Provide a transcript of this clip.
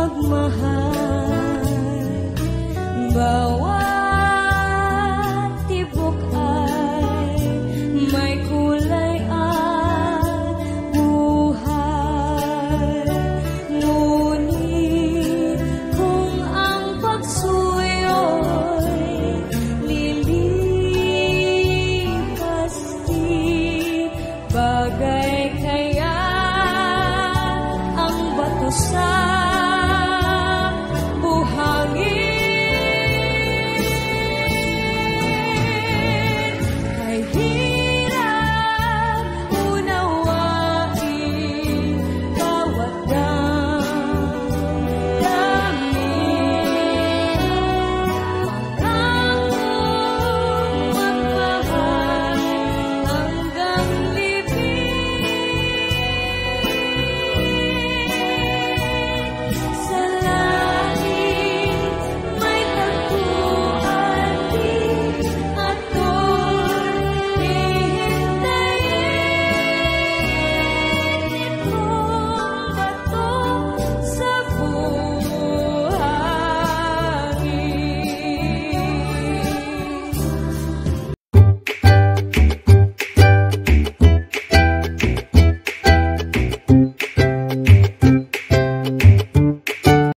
amat mahal bahwa